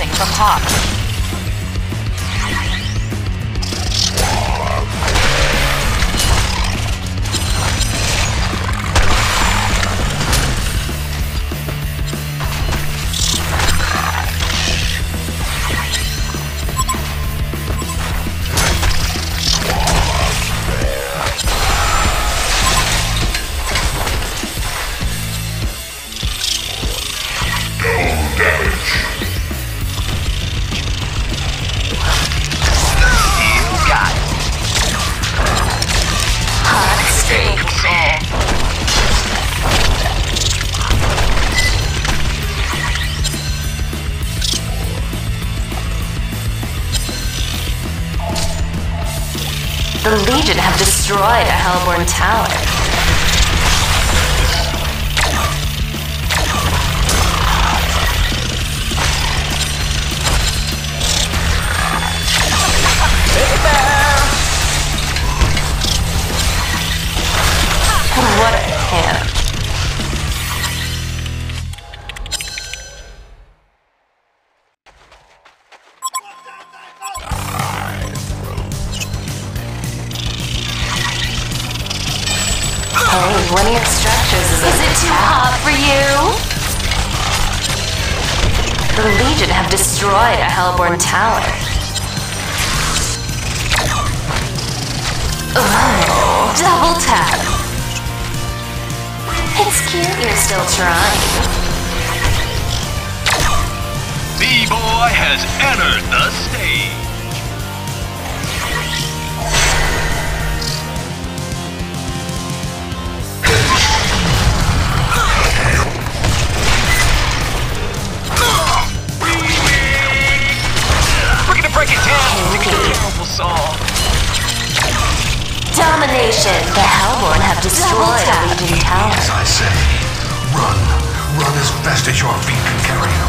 missing from top. Legion have destroyed a Hellborn tower. Oh, hey, one of your structures is Is it too hot for you? The Legion have destroyed a Hellborn tower. Oh, double tap. It's cute you're still trying. B-Boy has entered the stage. Powerful song. Domination! The Hellborn have destroyed a Legion tower. As I say, run. Run as fast as your feet can carry you.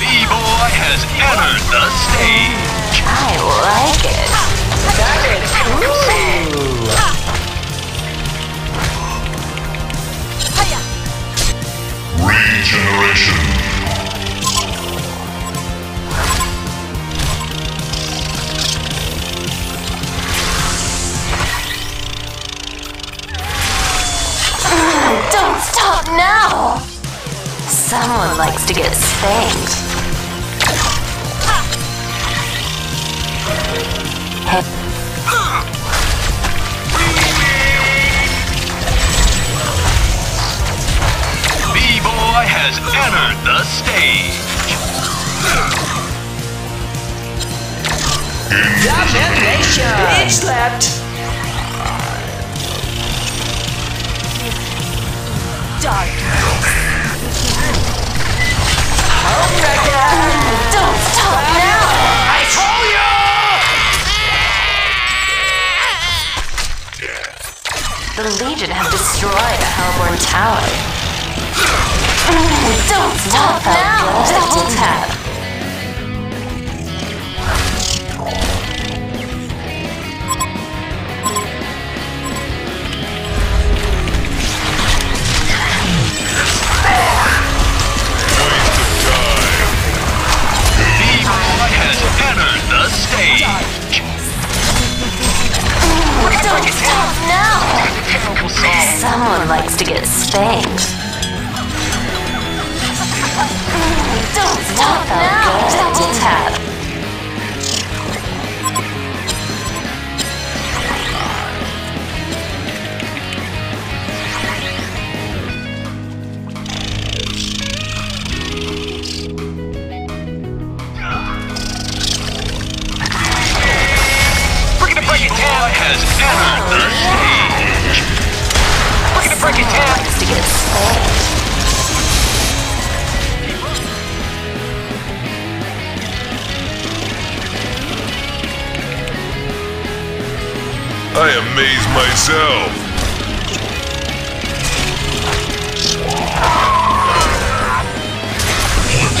B-Boy has entered the stage. I like it. Regeneration. Someone likes to get spanked. Has entered the stage. Bitch slapped. don't stop now! I told you! The Legion have destroyed a Hellborn tower. Don't stop now! Double tap. Someone likes to get spanked. Stop now! Double tap. myself.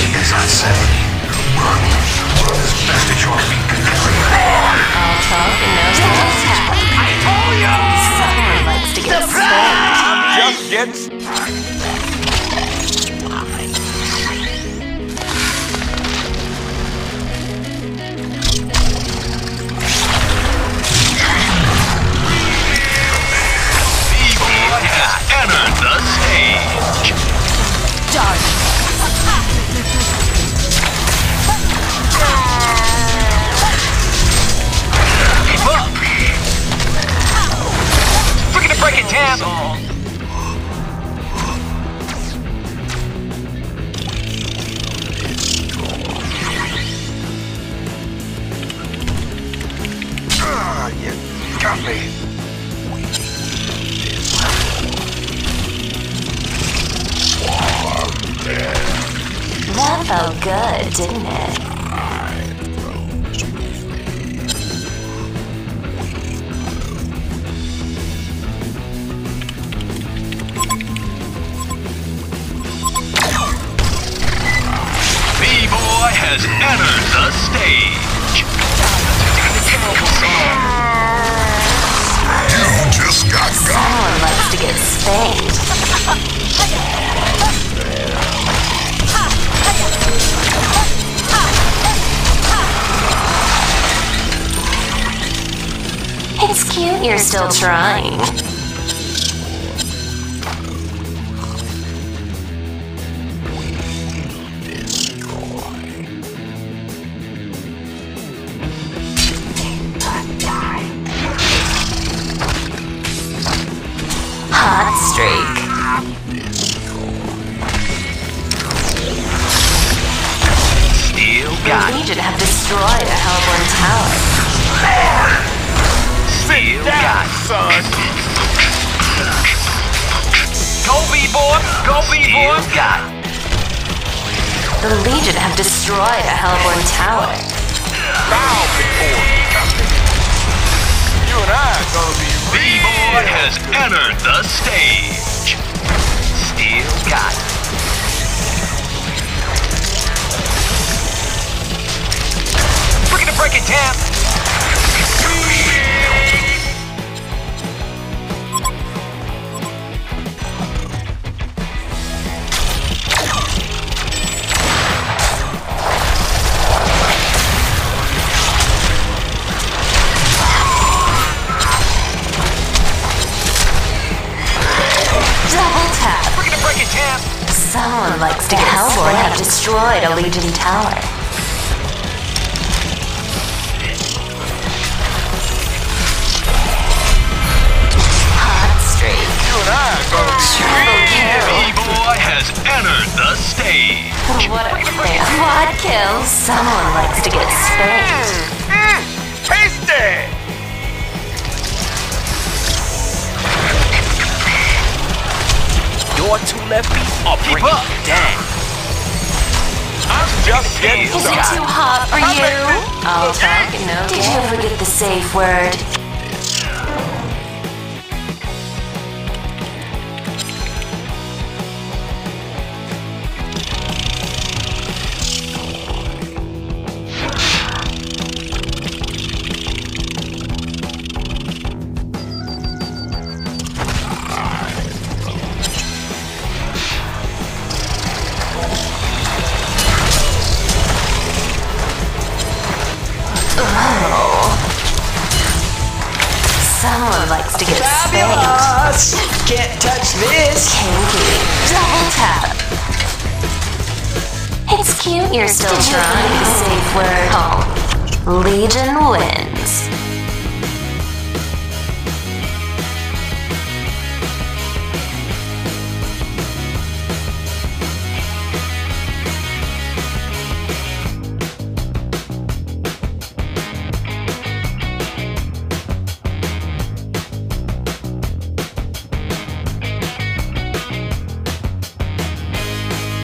You said. Run. Run as fast as your feet can carry you. All 12 and I told you! Someone likes to get Surprise! Just gets. Ah, you got me. That felt good, didn't it? Has entered the stage. You just got got. Someone likes to get spanked. It's cute you're still trying. Streak. Still The got. Legion have destroyed a Hellborn tower. Still got it. son. Go B-Boy. Go B-Boy. Still got. The Legion have destroyed a Hellborn tower. Bow before me. You and I are gonna be B-Boy has entered the stage. Still got it. Looking to break it, Tam. To have destroyed a Legion tower. Hot streak. You and I are gonna be Triple kill. B-Boy has entered the stage. What a fail. Quad kill. Someone likes to get spanked. Mm, tasty. Your two left feet are Keep up. you down. I'm just getting Is it too hot for you? I'll talk oh, no Did you forget the safe word? Someone likes to get spanked. Fabulous! Can't touch this. Kinky. Double tap. It's cute you're still trying. To safe word home. Legion wins.